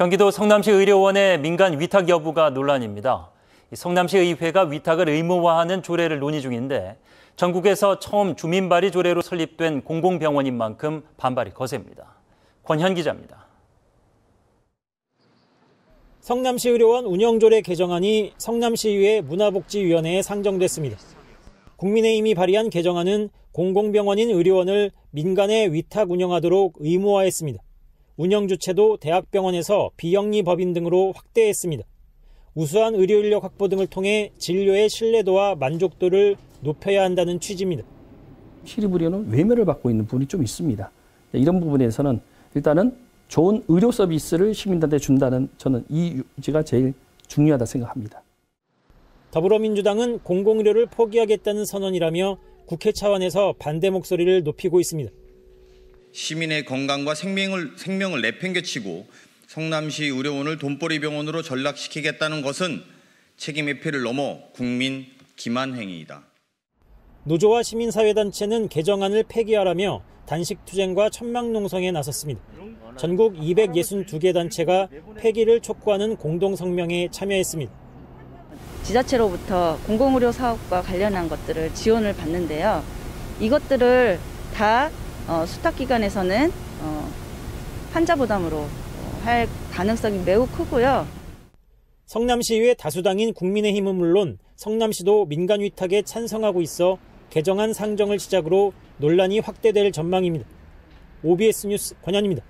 경기도 성남시 의료원의 민간 위탁 여부가 논란입니다. 성남시 의회가 위탁을 의무화하는 조례를 논의 중인데 전국에서 처음 주민발의 조례로 설립된 공공병원인 만큼 반발이 거셉니다. 권현 기자입니다. 성남시 의료원 운영조례 개정안이 성남시의회 문화복지위원회에 상정됐습니다. 국민의힘이 발의한 개정안은 공공병원인 의료원을 민간에 위탁 운영하도록 의무화했습니다. 운영 주체도 대학병원에서 비영리 법인 등으로 확대했습니다. 우수한 의료 인력 확보 등을 통해 진료의 신뢰도와 만족도를 높여야 한다는 취지입니다. 시립 의료는 외면을 받고 있는 부분이 좀 있습니다. 이런 부분에서는 일단은 좋은 의료 서비스를 시민들한테 준다는 저는 이 유지가 제일 중요하다 생각합니다. 더불어민주당은 공공의료를 포기하겠다는 선언이라며 국회 차원에서 반대 목소리를 높이고 있습니다. 시민의 건강과 생명을, 생명을 내팽개치고 성남시 의료원을 돈벌이 병원으로 전락시키겠다는 것은 책임 회피를 넘어 국민 기만 행위이다. 노조와 시민사회단체는 개정안을 폐기하라며 단식 투쟁과 천막 농성에 나섰습니다. 전국 262개 단체가 폐기를 촉구하는 공동 성명에 참여했습니다. 지자체로부터 공공의료 사업과 관련한 것들을 지원을 받는데요. 이것들을 다 어, 수탁기관에서는 어, 환자 부담으로 어, 할 가능성이 매우 크고요. 성남시의회 다수당인 국민의힘은 물론 성남시도 민간 위탁에 찬성하고 있어 개정안 상정을 시작으로 논란이 확대될 전망입니다. OBS 뉴스 권현입니다.